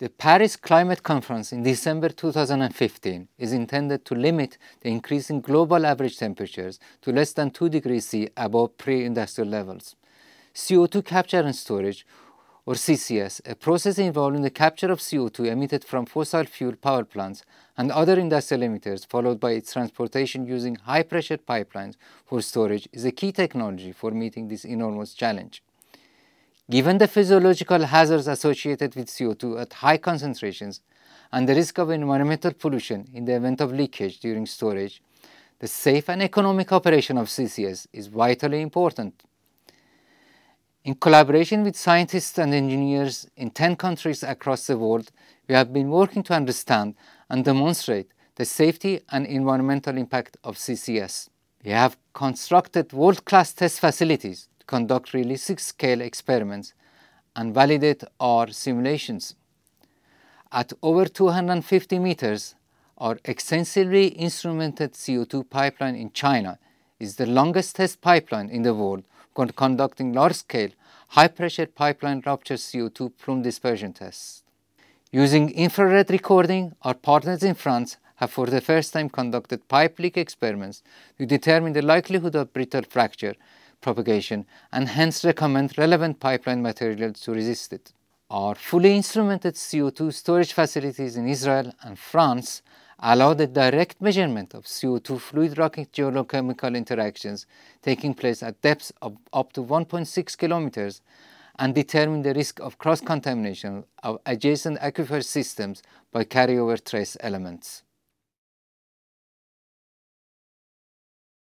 The Paris Climate Conference in December 2015 is intended to limit the increase in global average temperatures to less than 2 degrees C above pre-industrial levels. CO2 capture and storage, or CCS, a process involving the capture of CO2 emitted from fossil fuel power plants and other industrial emitters, followed by its transportation using high-pressure pipelines for storage, is a key technology for meeting this enormous challenge. Given the physiological hazards associated with CO2 at high concentrations and the risk of environmental pollution in the event of leakage during storage, the safe and economic operation of CCS is vitally important. In collaboration with scientists and engineers in 10 countries across the world, we have been working to understand and demonstrate the safety and environmental impact of CCS. We have constructed world-class test facilities conduct realistic scale experiments and validate our simulations. At over 250 meters, our extensively instrumented CO2 pipeline in China is the longest test pipeline in the world conducting large-scale, high-pressure pipeline rupture CO2 plume dispersion tests. Using infrared recording, our partners in France have for the first time conducted pipe leak experiments to determine the likelihood of brittle fracture propagation and hence recommend relevant pipeline materials to resist it. Our fully instrumented CO2 storage facilities in Israel and France allow the direct measurement of CO2 fluid rock geochemical interactions taking place at depths of up to 1.6 kilometers and determine the risk of cross-contamination of adjacent aquifer systems by carryover trace elements.